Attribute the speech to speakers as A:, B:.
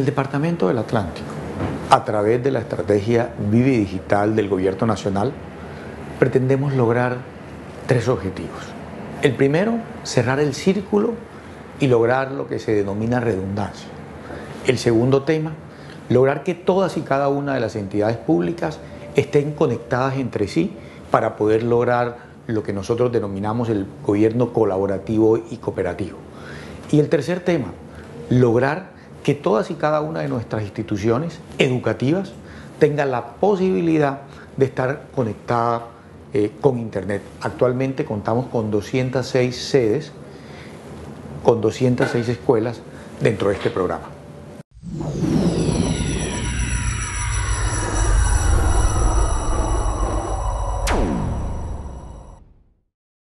A: Departamento del Atlántico, a través de la estrategia Vive Digital del Gobierno Nacional, pretendemos lograr tres objetivos. El primero, cerrar el círculo y lograr lo que se denomina redundancia. El segundo tema, lograr que todas y cada una de las entidades públicas estén conectadas entre sí para poder lograr lo que nosotros denominamos el gobierno colaborativo y cooperativo. Y el tercer tema, lograr que todas y cada una de nuestras instituciones educativas tengan la posibilidad de estar conectada eh, con Internet. Actualmente contamos con 206 sedes, con 206 escuelas dentro de este programa.